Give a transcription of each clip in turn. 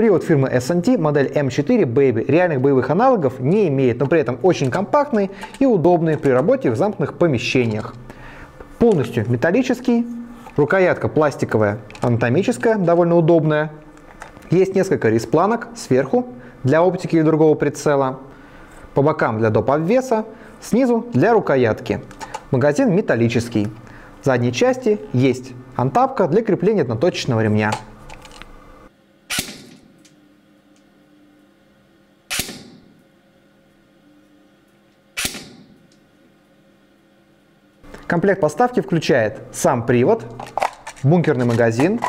Привод фирмы S&T модель M4 Baby реальных боевых аналогов не имеет, но при этом очень компактный и удобный при работе в замкнутых помещениях. Полностью металлический, рукоятка пластиковая, анатомическая, довольно удобная. Есть несколько риспланок сверху для оптики и другого прицела, по бокам для доп. обвеса, снизу для рукоятки. Магазин металлический. В задней части есть антапка для крепления одноточечного ремня. Комплект поставки включает сам привод, бункерный магазин,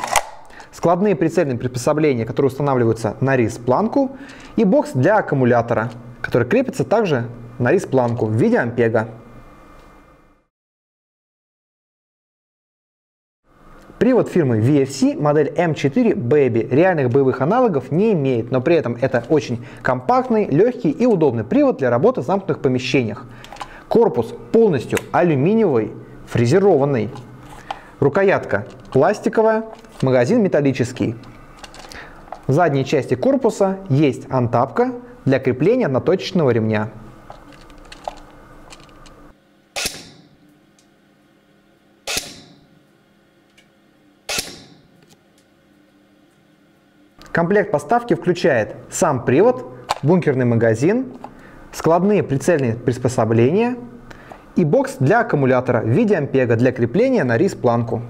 складные прицельные приспособления, которые устанавливаются на рис-планку и бокс для аккумулятора, который крепится также на рис-планку в виде ампега. Привод фирмы VFC модель M4 Baby реальных боевых аналогов не имеет, но при этом это очень компактный, легкий и удобный привод для работы в замкнутых помещениях. Корпус полностью алюминиевый, фрезерованный. Рукоятка пластиковая, магазин металлический. В задней части корпуса есть антапка для крепления одноточечного ремня. Комплект поставки включает сам привод, бункерный магазин, складные прицельные приспособления и бокс для аккумулятора в виде ампега для крепления на рис-планку.